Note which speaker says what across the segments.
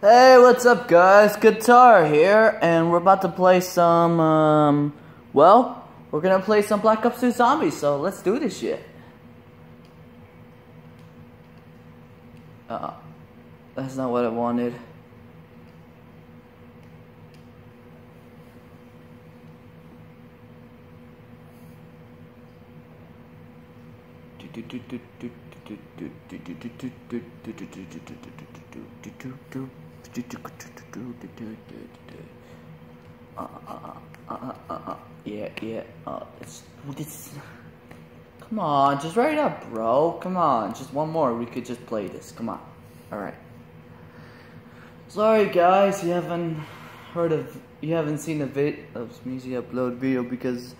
Speaker 1: Hey, what's up, guys? Guitar here, and we're about to play some, um, well, we're gonna play some Black Ops 2 Zombies, so let's do this shit. Uh, that's not what I wanted. Yeah, yeah, uh, it's, this, come on, just write it up, bro, come on, just one more, we could just play this, come on, alright. Sorry guys, you haven't heard of, you haven't seen a vid of music upload video because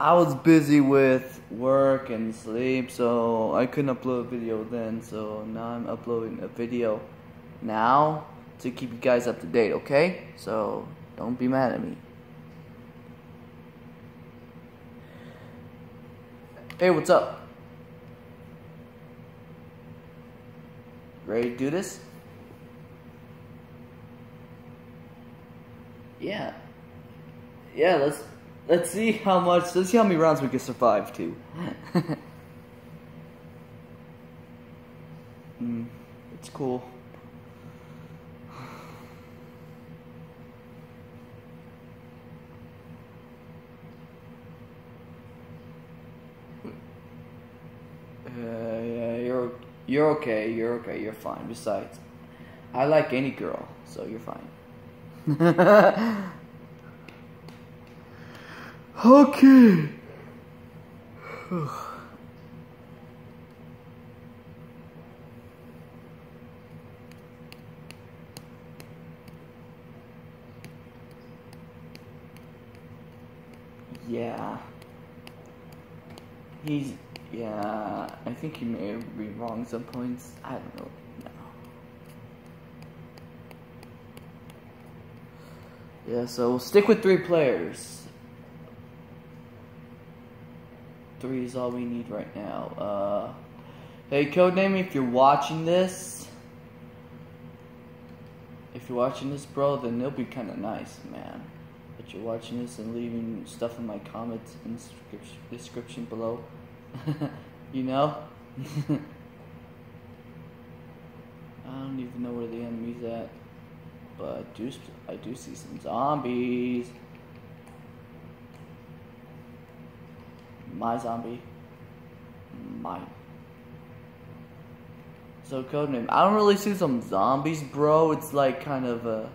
Speaker 1: I was busy with work and sleep, so I couldn't upload a video then, so now I'm uploading a video now to keep you guys up to date, okay? So, don't be mad at me. Hey, what's up? Ready to do this? Yeah. Yeah, let's let's see how much let's see how many rounds we can survive to. mm, it's cool. yeah, you're you're okay. You're okay. You're fine. Besides, I like any girl, so you're fine. okay. yeah. He's yeah, I think he may be wrong some points. I don't know. No. Yeah, so we'll stick with three players. Three is all we need right now. Uh, hey, Codename, if you're watching this, if you're watching this, bro, then it'll be kind of nice, man. That you're watching this and leaving stuff in my comments and description below. you know? I don't even know where the enemy's at. But I do, I do see some zombies. My zombie. Mine. So codename. I don't really see some zombies, bro. It's like kind of a